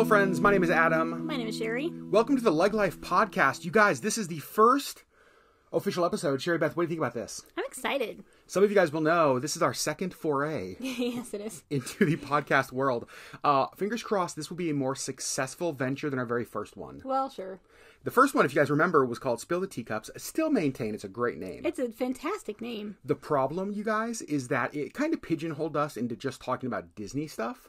Hello, friends. My name is Adam. My name is Sherry. Welcome to the LeggLife podcast. You guys, this is the first official episode. Sherry Beth, what do you think about this? I'm excited. Some of you guys will know this is our second foray yes, it is. into the podcast world. Uh, fingers crossed, this will be a more successful venture than our very first one. Well, sure. The first one, if you guys remember, was called Spill the Teacups. Still maintain it's a great name. It's a fantastic name. The problem, you guys, is that it kind of pigeonholed us into just talking about Disney stuff.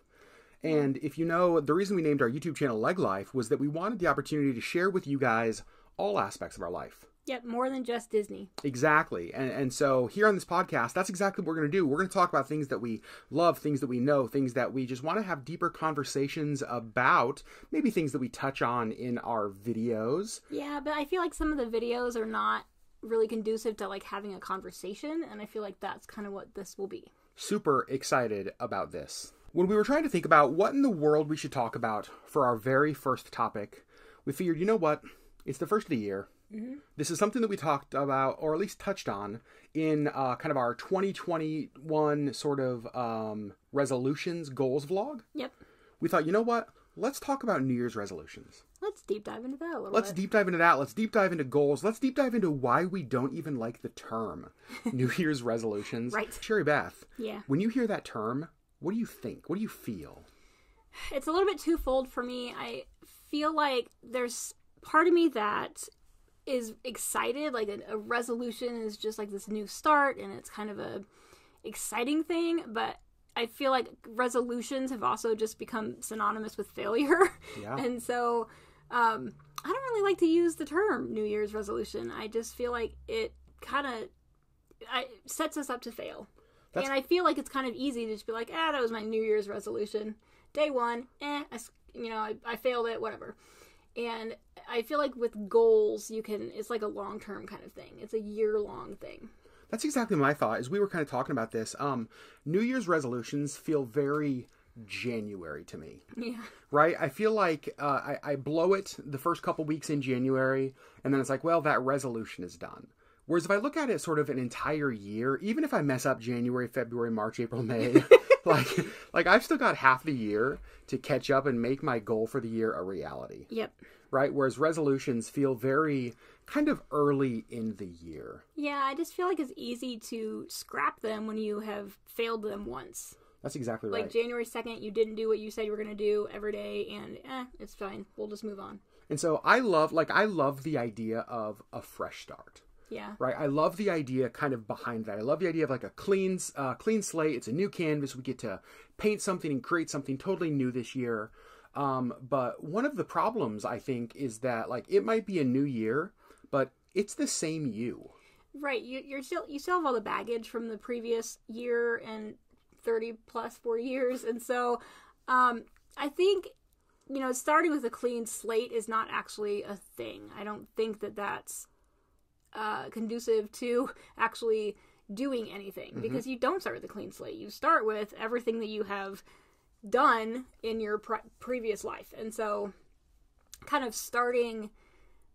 And if you know, the reason we named our YouTube channel LeggLife was that we wanted the opportunity to share with you guys all aspects of our life. Yep, more than just Disney. Exactly. And, and so here on this podcast, that's exactly what we're going to do. We're going to talk about things that we love, things that we know, things that we just want to have deeper conversations about, maybe things that we touch on in our videos. Yeah, but I feel like some of the videos are not really conducive to like having a conversation, and I feel like that's kind of what this will be. Super excited about this. When we were trying to think about what in the world we should talk about for our very first topic, we figured, you know what? It's the first of the year. Mm-hmm. This is something that we talked about, or at least touched on, in uh, kind of our 2021 sort of um, resolutions goals vlog. Yep. We thought, you know what? Let's talk about New Year's resolutions. Let's deep dive into that a little Let's bit. deep dive into that. Let's deep dive into goals. Let's deep dive into why we don't even like the term New Year's resolutions. Right. Sherry Beth, yeah. when you hear that term, what do you think? What do you feel? It's a little bit twofold for me. I feel like there's part of me that is excited like a, a, resolution is just like this new start and it's kind of a exciting thing but i feel like resolutions have also just become synonymous with failure Yeah. and so um, i don't really like to use the term new year's resolution i just feel like it kind of sets us up to fail That's- and i feel like it's kind of easy to just be like ah that was my new year's resolution day one eh I, you know I, I failed it whatever and I feel like with goals, you can. It's like a long term kind of thing. It's a year long thing. That's exactly my thought. As we were kind of talking about this, um, New Year's resolutions feel very January to me. Yeah. Right? I feel like uh, I, I blow it the first couple weeks in January, and then it's like, well, that resolution is done. Whereas if I look at it sort of an entire year, even if I mess up January, February, March, April, May, like like I've still got half the year to catch up and make my goal for the year a reality. Yep. Right? Whereas resolutions feel very kind of early in the year. Yeah, I just feel like it's easy to scrap them when you have failed them once. That's exactly right. Like. January 2nd, you didn't do what you said you were going to do every day, and eh, it's fine. We'll just move on. And so I love like I love the idea of a fresh start. Yeah. Right? I love the idea kind of behind that. I love the idea of like a clean uh, clean slate. It's a new canvas. We get to paint something and create something totally new this year. Um, but one of the problems I think is that like it might be a new year, but it's the same you. Right. You, you're still you still have all the baggage from the previous year and thirty plus four years, and so um, I think you know starting with a clean slate is not actually a thing. I don't think that that's uh, conducive to actually doing anything because you don't start with a clean slate. You start with everything that you have done in your pre- previous life, and so kind of starting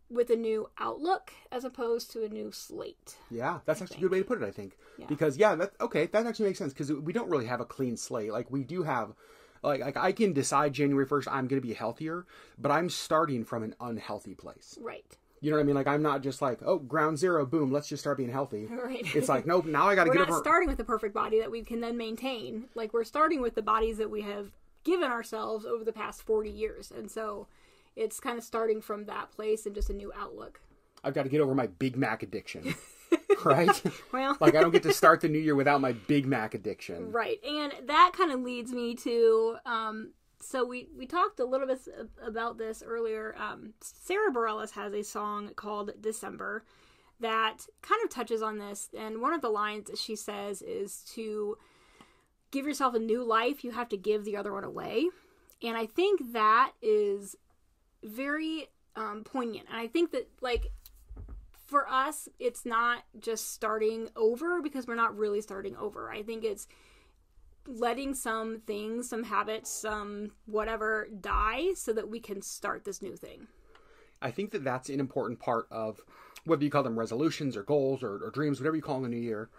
with a new outlook as opposed to a new slate. Yeah, that's actually a good way to put it. I think Yeah. because yeah, that okay, that actually makes sense because we don't really have a clean slate. Like we do have, like like I can decide January first I'm going to be healthier, but I'm starting from an unhealthy place. Right. You know what I mean? Like I'm not just like oh ground zero, boom, let's just start being healthy. Right. It's like nope, now I got to we're get not over. starting with the perfect body that we can then maintain. Like we're starting with the bodies that we have given ourselves over the past 40 years. And so it's kind of starting from that place and just a new outlook. I've got to get over my Big Mac addiction, right? Well, like I don't get to start the new year without my Big Mac addiction. right. And that kind of leads me to um so we we talked a little bit about this earlier. Um Sara Bareilles has a song called December that kind of touches on this and one of the lines that she says is to give yourself a new life, you have to give the other one away. And I think that is very um, poignant. And I think that, like, for us, it's not just starting over because we're not really starting over. I think it's letting some things, some habits, some whatever die so that we can start this new thing. I think that that's an important part of whether you call them resolutions or goals or, or dreams, whatever you call in the new year.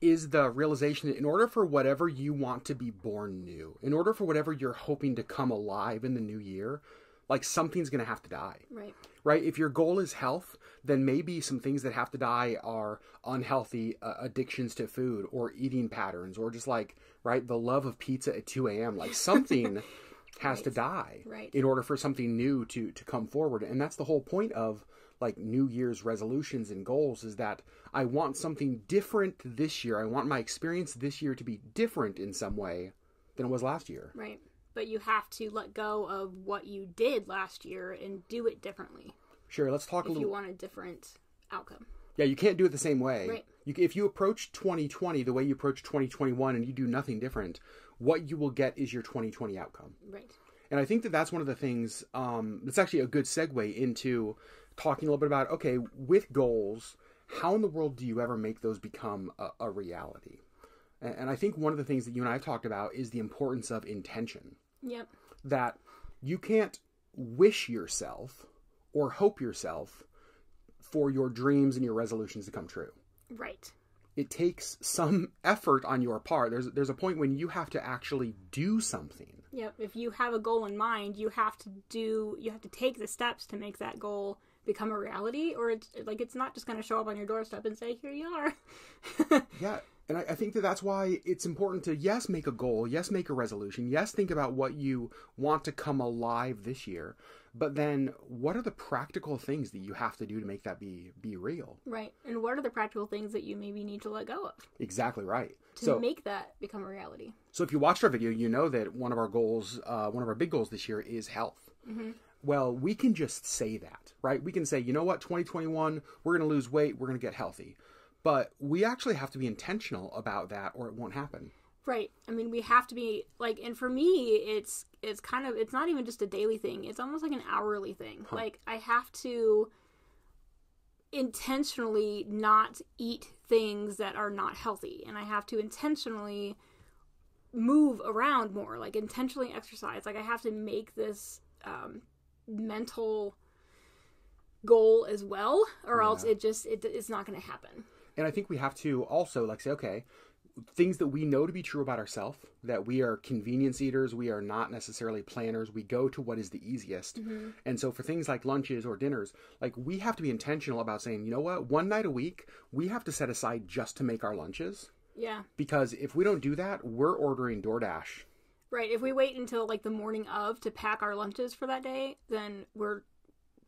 is the realization that in order for whatever you want to be born new, in order for whatever you're hoping to come alive in the new year, like something's going to have to die. Right. Right? If your goal is health, then maybe some things that have to die are unhealthy uh, addictions to food or eating patterns or just like, right, the love of pizza at 2 a.m. Like something has to die Right. in order for something new to, to come forward. And that's the whole point of like New Year's resolutions and goals is that I want something different this year. I want my experience this year to be different in some way than it was last year. Right. But you have to let go of what you did last year and do it differently Sure, let's talk a little. if you want a different outcome. Yeah, you can't do it the same way. Right. You, if you approach 2020 the way you approach 2021 and you do nothing different, what you will get is your 2020 outcome. Right. And I think that that's one of the things. Um, it's actually a good segue into talking a little bit about okay, with goals, how in the world do you ever make those become a, a reality? And, and I think one of the things that you and I have talked about is the importance of intention. Yep. That you can't wish yourself or hope yourself for your dreams and your resolutions to come true Right. it takes some effort on your part. There's there's a point when you have to actually do something. Yep. If you have a goal in mind, you have to do you have to take the steps to make that goal become a reality or it's like it's not just going to show up on your doorstep and say here you are. Yeah, and I, I think that that's why it's important to yes make a goal, yes make a resolution, yes think about what you want to come alive this year, but then what are the practical things that you have to do to make that be be real? right. And what are the practical things that you maybe need to let go of Exactly right. to So make that become a reality? So if you watched our video, you know that one of our goals, uh, one of our big goals this year is health. Well, we can just say that, right? We can say, you know what, 2021, we're going to lose weight, we're going to get healthy. But we actually have to be intentional about that or it won't happen. Right. I mean, we have to be like, and for me, it's it's kind of it's not even just a daily thing. It's almost like an hourly thing. Like I have to intentionally not eat things that are not healthy, and I have to intentionally move around more. Like intentionally exercise. Like I have to make this um, mental goal as well, or else it just it, it's not going to happen. And I think we have to also like say, okay, things that we know to be true about ourselves, that we are convenience eaters, we are not necessarily planners, we go to what is the easiest. Mm-hmm. And so for things like lunches or dinners, like we have to be intentional about saying, you know what, one night a week, we have to set aside just to make our lunches. Yeah. Because if we don't do that, we're ordering DoorDash. Right. If we wait until like the morning of to pack our lunches for that day, then we're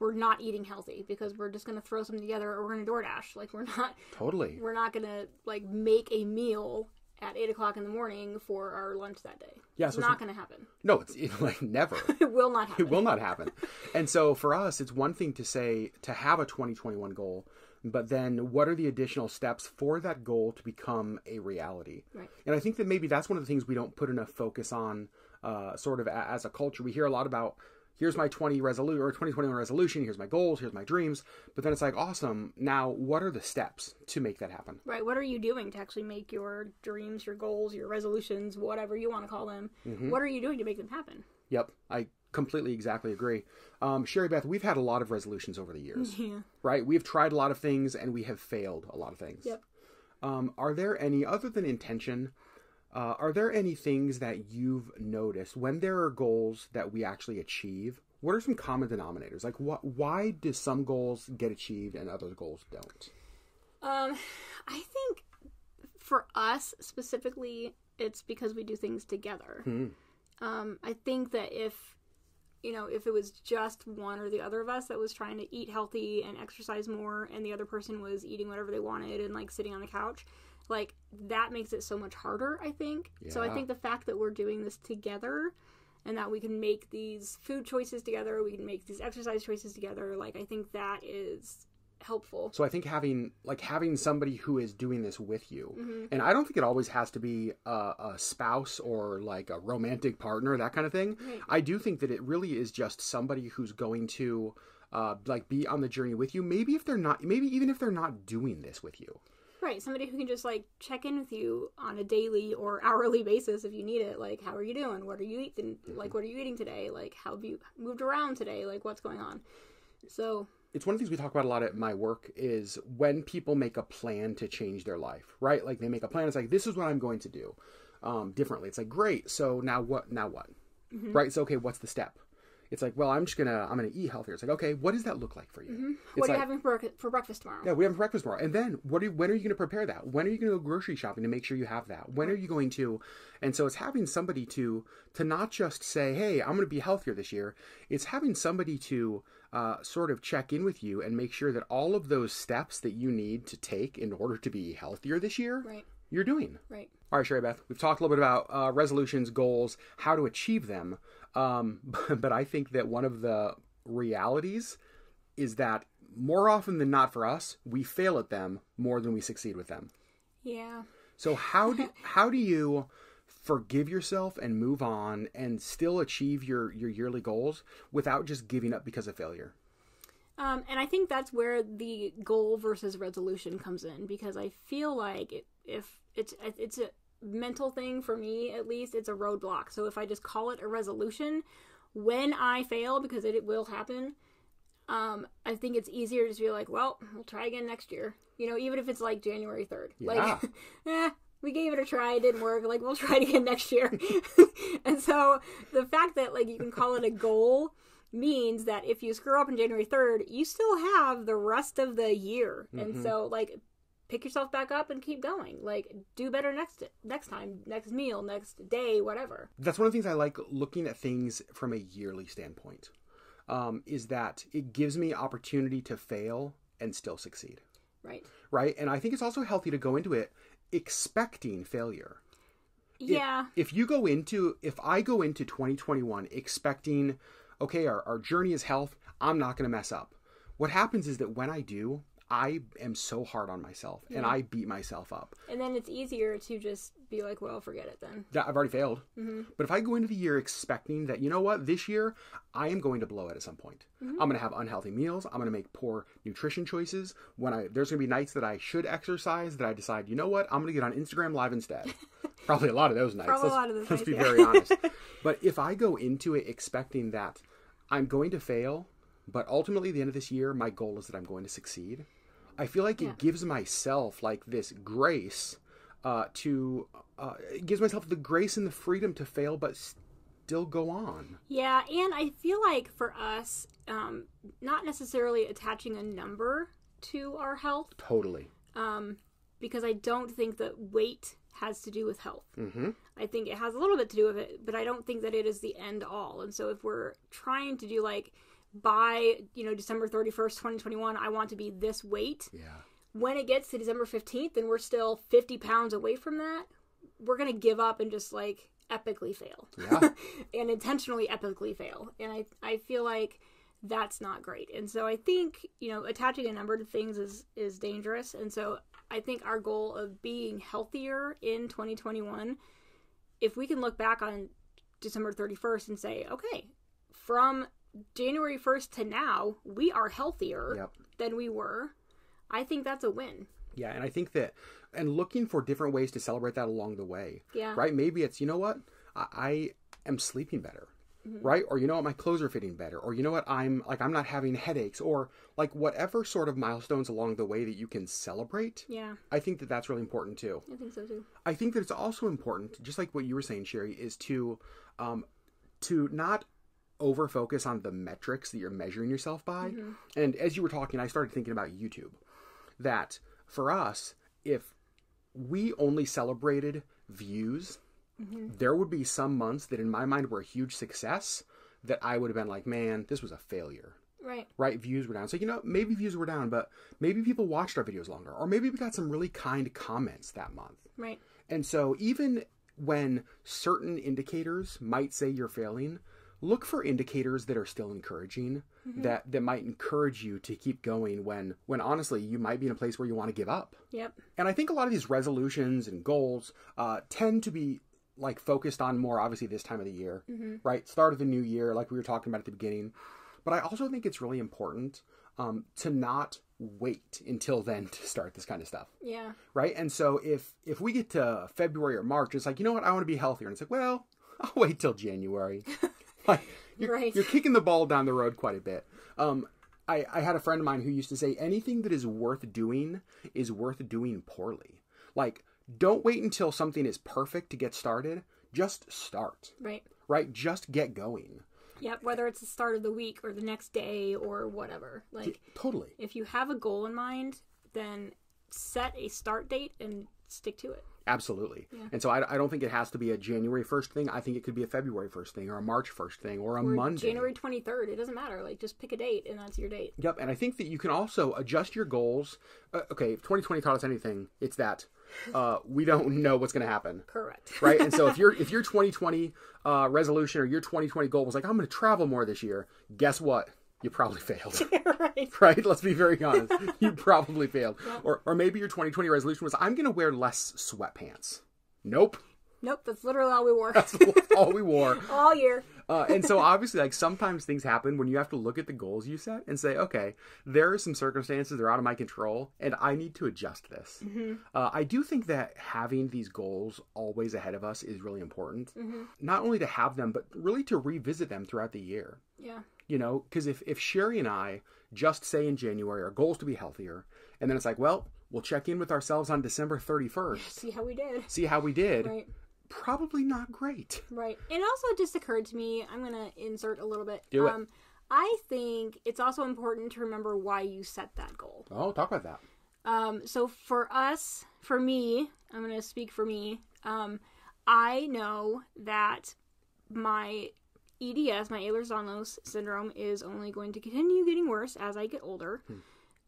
we're not eating healthy because we're just gonna throw something together or we're gonna DoorDash. Like we're not Totally. we're not gonna like make a meal at eight o'clock in the morning for our lunch that day. Yeah, it's so not gonna happen. No, it's it, like never. It will not happen. it will not happen. And so for us, it's one thing to say to have a 2021 goal, but then what are the additional steps for that goal to become a reality? Right. And I think that maybe that's one of the things we don't put enough focus on, uh, sort of a- as a culture. We hear a lot about here's my 20 resolution or 2021 resolution, here's my goals, here's my dreams, but then it's like awesome. Now, what are the steps to make that happen? Right. What are you doing to actually make your dreams, your goals, your resolutions, whatever you want to call them? Mm-hmm. What are you doing to make them happen? Yep, I completely exactly agree. Um, Sherry Beth, we've had a lot of resolutions over the years. Yeah. right? We've tried a lot of things and we have failed a lot of things. Yep. Um, are there any, other than intention, uh, are there any things that you've noticed when there are goals that we actually achieve? What are some common denominators? Like, what? Why do some goals get achieved and other goals don't? Um, I think for us specifically, it's because we do things together. Um, I think that if you know, if it was just one or the other of us that was trying to eat healthy and exercise more, and the other person was eating whatever they wanted and like sitting on the couch, like that makes it so much harder. I think. So I think the fact that we're doing this together. And that we can make these food choices together, we can make these exercise choices together. Like I think that is helpful. So I think having like having somebody who is doing this with you, Mm-hmm. and I don't think it always has to be a, a spouse or like a romantic partner, that kind of thing. Right. I do think that it really is just somebody who's going to uh, like be on the journey with you. Maybe if they're not, maybe even if they're not doing this with you. Right, somebody who can just like check in with you on a daily or hourly basis if you need it. Like, how are you doing? What are you eating? Like, what are you eating today? Like, how have you moved around today? Like, what's going on? So, it's one of the things we talk about a lot at my work is when people make a plan to change their life, right? Like they make a plan. It's like this is what I'm going to do um, differently. It's like great. So now what? Now what? Right. So okay, what's the step? It's like well, I'm just gonna I'm gonna eat healthier. It's like okay, what does that look like for you? It's what are like, you having for, for breakfast tomorrow? yeah, we have breakfast tomorrow. And then what are you, when are you going to prepare that? When are you going to go grocery shopping to make sure you have that? When are you going to and so it's having somebody to to not just say, "Hey, I'm going to be healthier this year." It's having somebody to uh, sort of check in with you and make sure that all of those steps that you need to take in order to be healthier this year, Right. you're doing. Right. All right, Sherry Beth, we've talked a little bit about uh, resolutions, goals, how to achieve them. Um, but I think that one of the realities is that more often than not for us, we fail at them more than we succeed with them. Yeah. So how do how do you forgive yourself and move on and still achieve your your yearly goals without just giving up because of failure? Um, and I think that's where the goal versus resolution comes in because I feel like it, if it's it's a mental thing for me at least it's a roadblock. So if I just call it a resolution, when I fail because it, it will happen, um, I think it's easier to just be like, well, we'll try again next year. You know, even if it's like January third, Yeah. like, eh, we gave it a try, it didn't work. Like we'll try it again next year. and so the fact that like you can call it a goal means that if you screw up on January 3rd, you still have the rest of the year. And so like pick yourself back up and keep going. Like do better next next time, next meal, next day, whatever. That's one of the things I like looking at things from a yearly standpoint. Um, is that it gives me opportunity to fail and still succeed, Right. right? And I think it's also healthy to go into it expecting failure. Yeah. if you go into if i go into 2021 expecting okay our, our journey is health i'm not going to mess up what happens is that when i do i am so hard on myself and i beat myself up. And then it's easier to just be like, well, forget it then. that i've already failed. Mm-hmm. But if i go into the year expecting that you know what this year i am going to blow it at some point. Mm-hmm. I'm going to have unhealthy meals. I'm going to make poor nutrition choices. When i there's going to be nights that i should exercise that i decide you know what i'm going to get on instagram live instead. Probably a lot of those nights. Probably let's, lot of those let's nights, be yeah. very honest. But if i go into it expecting that i'm going to fail but ultimately at the end of this year my goal is that i'm going to succeed i feel like Yeah. it gives myself like this grace uh, to uh, it gives myself the grace and the freedom to fail but still go on Yeah, and I feel like for us, um, not necessarily attaching a number to our health, totally um, because I don't think that weight has to do with health. mm-hmm. I think it has a little bit to do with it, but I don't think that it is the end all. And so if we're trying to do like by, you know, December 31st, 2021, I want to be this weight. yeah When it gets to December 15th and we're still 50 pounds away from that, we're going to give up and just like epically fail. Yeah. and intentionally epically fail. And I I feel like that's not great. And so I think, you know, attaching a number to things is is dangerous. And so I think our goal of being healthier in 2021 if we can look back on December 31st and say, okay, from January 1st to now, we are healthier Yep. than we were. I think that's a win. Yeah, and I think that, and looking for different ways to celebrate that along the way. Yeah. Right? Maybe it's, you know what? I, I am sleeping better. Right? Or, you know what? My clothes are fitting better. Or, you know what? I'm like, I'm not having headaches. Or, like, whatever sort of milestones along the way that you can celebrate. Yeah, I think that that's really important too. I think so too. I think that it's also important, just like what you were saying, Sherry, is to, um, to not over focus on the metrics that you're measuring yourself by. Mm-hmm. And as you were talking, I started thinking about YouTube. That for us, if we only celebrated views, mm-hmm. there would be some months that in my mind were a huge success that I would have been like, man, this was a failure Right. right views were down so you know maybe views were down but maybe people watched our videos longer or maybe we got some really kind comments that month Right. and so even when certain indicators might say you're failing look for indicators that are still encouraging that that might encourage you to keep going when when honestly you might be in a place where you want to give up Yep. and I think a lot of these resolutions and goals uh, tend to be like focused on more obviously this time of the year, right? Start of the new year, like we were talking about at the beginning. But I also think it's really important um, to not wait until then to start this kind of stuff, Yeah. right? And so if if we get to February or March, it's like you know what, I want to be healthier, and it's like, well, I'll wait till January. like you're, Right. you're kicking the ball down the road quite a bit. Um, I, I had a friend of mine who used to say anything that is worth doing is worth doing poorly. Like, don't wait until something is perfect to get started. Just start, Right. right? Just get going. Yep. Whether it's the start of the week or the next day or whatever. Like, Totally. if you have a goal in mind, then set a start date and stick to it. Absolutely. And so I, I don't think it has to be a January 1st thing. I think it could be a February 1st thing or a March 1st thing or a Or Monday. January 23rd. It doesn't matter. Like, just pick a date and that's your date. Yep, and I think that you can also adjust your goals. Uh, okay, if 2020 taught us anything, it's that uh, we don't know what's going to happen, Correct. right? and so if your if your 2020 uh, resolution or your 2020 goal was like I'm going to travel more this year, guess what? You probably failed, right. right? Let's be very honest. You probably failed. Or or maybe your 2020 resolution was I'm going to wear less sweatpants. Nope, Nope. That's literally all we wore that's all we wore. all year. Uh, and so obviously, like sometimes things happen when you have to look at the goals you set and say, okay, there are some circumstances that are out of my control, and I need to adjust this. Uh, I do think that having these goals always ahead of us is really important. Not only to have them, but really to revisit them throughout the year. Yeah. You know, because if if Sherry and I just say in January our goals to be healthier, and then it's like, well, we'll check in with ourselves on December thirty first, See how we did. see how we did. Right. Probably not great. Right. It also it just occurred to me, I'm going to insert a little bit. Do it. Um, I think it's also important to remember why you set that goal. Oh, talk about that. Um, so for us, for me, I'm going to speak for me. Um, I know that my EDS, my Ehlers-Danlos syndrome, is only going to continue getting worse as I get older.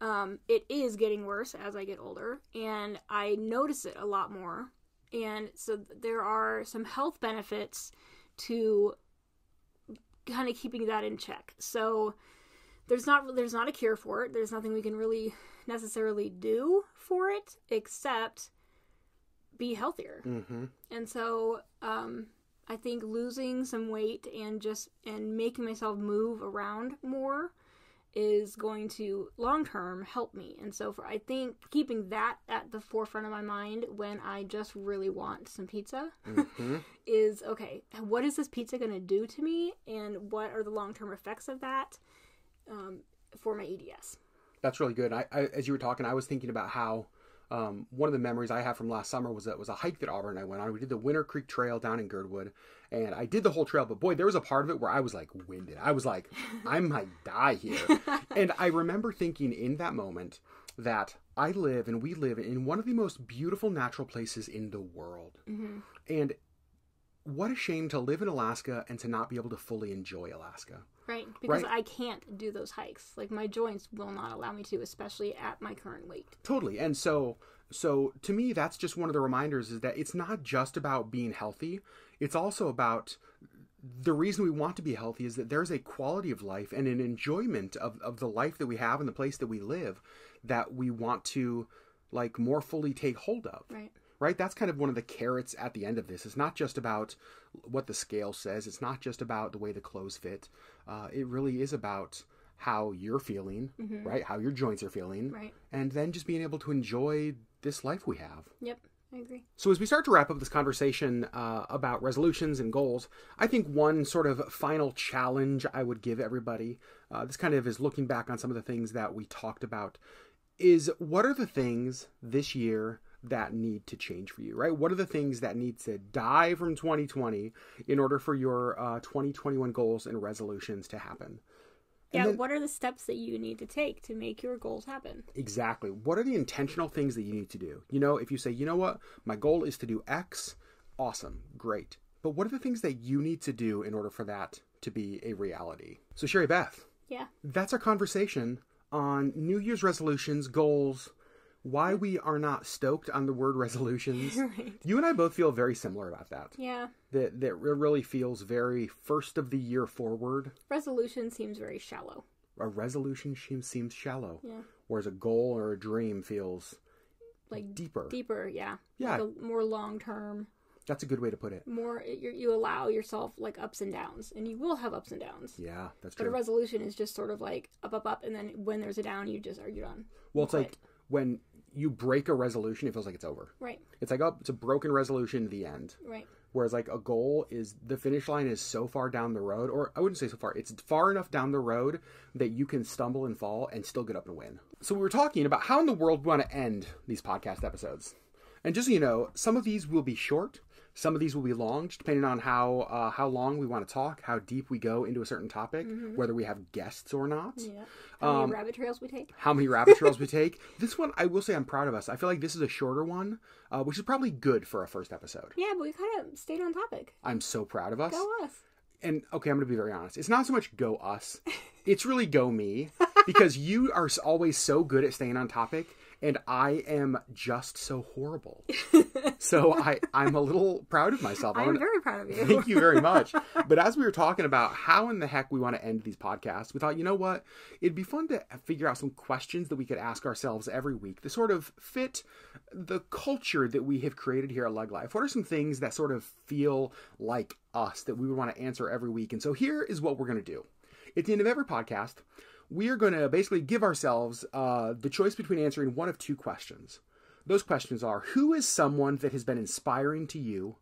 Um, it is getting worse as I get older, and I notice it a lot more. And so there are some health benefits to kind of keeping that in check. So there's not there's not a cure for it. There's nothing we can really necessarily do for it except be healthier. Mm-hmm. And so um, I think losing some weight and just and making myself move around more is going to long term help me. And so for I think keeping that at the forefront of my mind when I just really want some pizza Mm-hmm. is okay, what is this pizza going to do to me and what are the long term effects of that um, for my EDS? That's really good. I, I, as you were talking, I was thinking about how um, one of the memories I have from last summer was that was a hike that Auburn and I went on. We did the Winner Creek Trail down in Girdwood, and I did the whole trail. But boy, there was a part of it where I was like winded. I was like, I might die here. and I remember thinking in that moment that I live and we live in one of the most beautiful natural places in the world, and what a shame to live in Alaska and to not be able to fully enjoy Alaska. Right, because Right. I can't do those hikes. Like my joints will not allow me to, especially at my current weight. Totally. And so so to me that's just one of the reminders is that it's not just about being healthy. It's also about the reason we want to be healthy is that there's a quality of life and an enjoyment of, of the life that we have and the place that we live that we want to like more fully take hold of. Right. Right? That's kind of one of the carrots at the end of this. It's not just about what the scale says. It's not just about the way the clothes fit. Uh, it really is about how you're feeling, right? How your joints are feeling, Right. and then just being able to enjoy this life we have. Yep. I agree. So, as we start to wrap up this conversation uh, about resolutions and goals, I think one sort of final challenge I would give everybody uh, this kind of is looking back on some of the things that we talked about is what are the things this year that need to change for you, right? What are the things that need to die from 2020 in order for your uh, 2021 goals and resolutions to happen? Yeah. then- what are the steps that you need to take to make your goals happen? Exactly. What are the intentional things that you need to do? You know, if you say, you know what, my goal is to do X, awesome, great. But what are the things that you need to do in order for that to be a reality? So, Sherry Beth, Yeah. that's our conversation on New Year's resolutions, goals, why we are not stoked on the word resolutions. Right. You and I both feel very similar about that. Yeah. That that really feels very first of the year forward. Resolution seems very shallow. A resolution seems seems shallow, Yeah. whereas a goal or a dream feels Like deeper. deeper. Yeah. Yeah. Like a more long term. That's a good way to put it. More you, you allow yourself like ups and downs, and you will have ups and downs. Yeah, that's true. But a resolution is just sort of like up, up, up, and then when there's a down, you just are you done. well, it's like when you break a resolution, it feels like it's over. Right. It's like, oh, it's a broken resolution, the end. Right. Whereas like a goal is the finish line is so far down the road, or I wouldn't say so far, it's far enough down the road that you can stumble and fall and still get up and win. So we were talking about how in the world we want to end these podcast episodes. And just so you know, some of these will be short, some of these will be long, depending on how uh, how long we want to talk, how deep we go into a certain topic, whether we have guests or not, Yeah. How many rabbit trails we take? how many rabbit trails we take. This one, I will say, I'm proud of us. I feel like this is a shorter one, uh, which is probably good for a first episode. Yeah, but we kind of stayed on topic. I'm so proud of us. Go us. and okay, I'm going to be very honest. It's not so much go us, it's really go me because you are always so good at staying on topic, and I am just so horrible. so I I'm a little proud of myself. I'm very proud of you. Thank you very much. But as we were talking about how in the heck we want to end these podcasts, we thought, you know what? It'd be fun to figure out some questions that we could ask ourselves every week to sort of fit the culture that we have created here at LeggLife. What are some things that sort of feel like us that we would want to answer every week? And so here is what we're going to do. At the end of every podcast, we are going to basically give ourselves uh, the choice between answering one of two questions. Those questions are Who is someone that has been inspiring to you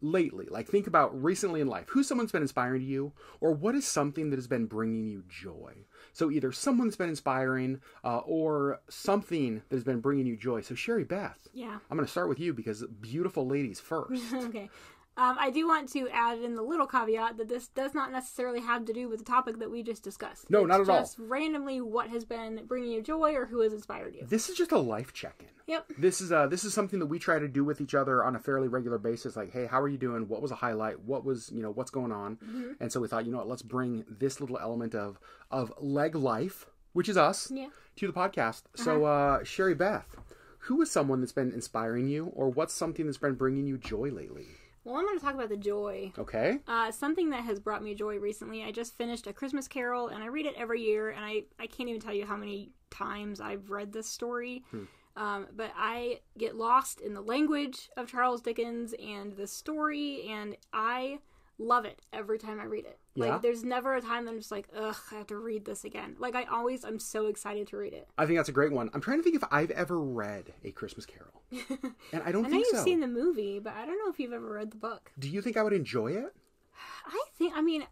lately? Like, think about recently in life. Who's someone's been inspiring to you? Or what is something that has been bringing you joy? So, either someone's been inspiring uh, or something that has been bringing you joy. So, Sherry Beth, Yeah. I'm going to start with you because beautiful ladies first. okay. Um, I do want to add in the little caveat that this does not necessarily have to do with the topic that we just discussed. No, It's not at all. Just randomly, what has been bringing you joy or who has inspired you. this is just a life check in. Yep. This is uh this is something that we try to do with each other on a fairly regular basis. Like, hey, how are you doing? What was a highlight? What was you know what's going on? Mm-hmm. And so we thought, you know what, let's bring this little element of of LeggLife, which is us, Yeah. to the podcast. So, uh, Sherry Beth, who is someone that's been inspiring you, or what's something that's been bringing you joy lately? Well, I'm going to talk about the joy. Okay. Uh, something that has brought me joy recently. I just finished A Christmas Carol, and I read it every year, and I, I can't even tell you how many times I've read this story. Um, but I get lost in the language of Charles Dickens and the story, and I love it every time I read it. Yeah? Like, there's never a time that I'm just like, ugh, I have to read this again. Like, I always, I'm so excited to read it. I think that's a great one. I'm trying to think if I've ever read A Christmas Carol, and I don't I know you've so. seen the movie, but I don't know if you've ever read the book. Do you think I would enjoy it? I think, I mean,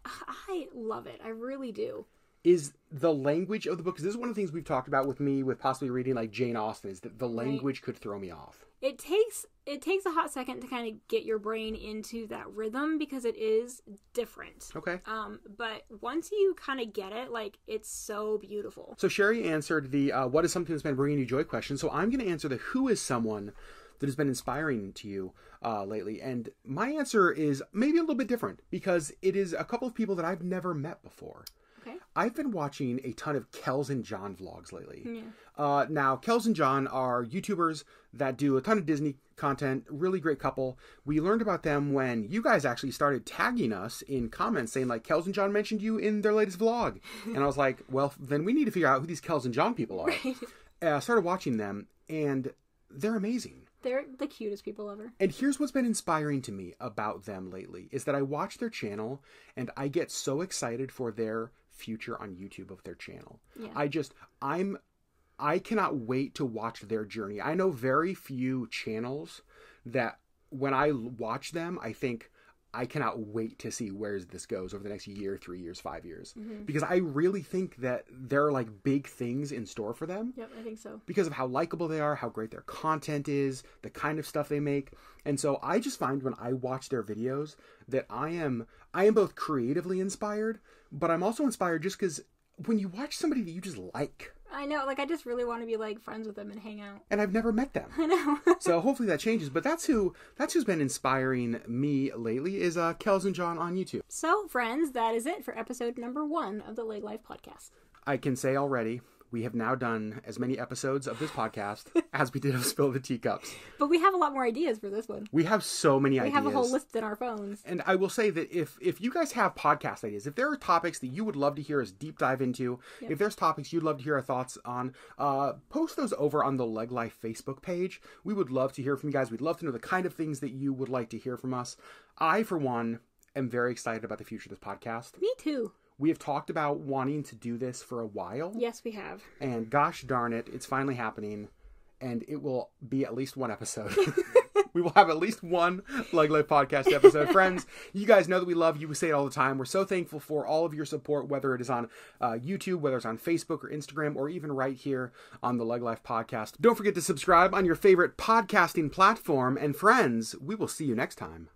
I love it. I really do. is the language of the book because this is one of the things we've talked about with me with possibly reading like jane austen is that the language could throw me off it takes it takes a hot second to kind of get your brain into that rhythm because it is different. Okay. Um but once you kind of get it like it's so beautiful. So sherry answered the uh, what is something that's been bringing you joy question. So i'm going to answer the who is someone that has been inspiring to you uh, lately. And my answer is maybe a little bit different because it is a couple of people that i've never met before okay I've been watching a ton of Kels and John vlogs lately. Yeah. Uh, now, Kels and John are YouTubers that do a ton of Disney content. Really great couple. We learned about them when you guys actually started tagging us in comments saying like Kels and John mentioned you in their latest vlog, and I was like, well, then we need to figure out who these Kels and John people are. Uh, I started watching them, and they're amazing. they're the cutest people ever And here's what's been inspiring to me about them lately is that I watch their channel and I get so excited for their future on YouTube of their channel. Yeah. I just I'm I cannot wait to watch their journey. I know very few channels that when I watch them, I think I cannot wait to see where this goes over the next year, 3 years, 5 years. Mm-hmm. Because I really think that there are like big things in store for them yep i think so because of how likable they are, how great their content is, the kind of stuff they make. And so I just find when I watch their videos that I am I am both creatively inspired, but I'm also inspired just cuz when you watch somebody that you just like, i know like i just really want to be like friends with them and hang out and I've never met them. i know so hopefully that changes, but that's who that's who's been inspiring me lately is uh Kels and John on YouTube. so friends that is it for episode number one of the LeggLife podcast I can say already we have now done as many episodes of this podcast as we did of Spill the Teacups. but we have a lot more ideas for this one We have so many we ideas. We have a whole list in our phones And I will say that if if you guys have podcast ideas, if there are topics that you would love to hear us deep dive into, if there's topics you'd love to hear our thoughts on, uh, post those over on the LeggLife Facebook page. We would love to hear from you guys. We'd love to know the kind of things that you would like to hear from us. I, for one, am very excited about the future of this podcast. me too We have talked about wanting to do this for a while, yes we have and gosh darn it, it's finally happening, and it will be at least one episode. we will have at least one LeggLife podcast episode. Friends, you guys know that we love you. We say it all the time. We're so thankful for all of your support, whether it is on uh, YouTube, whether it's on Facebook or Instagram, or even right here on the LeggLife podcast. Don't forget to subscribe on your favorite podcasting platform. And friends, we will see you next time.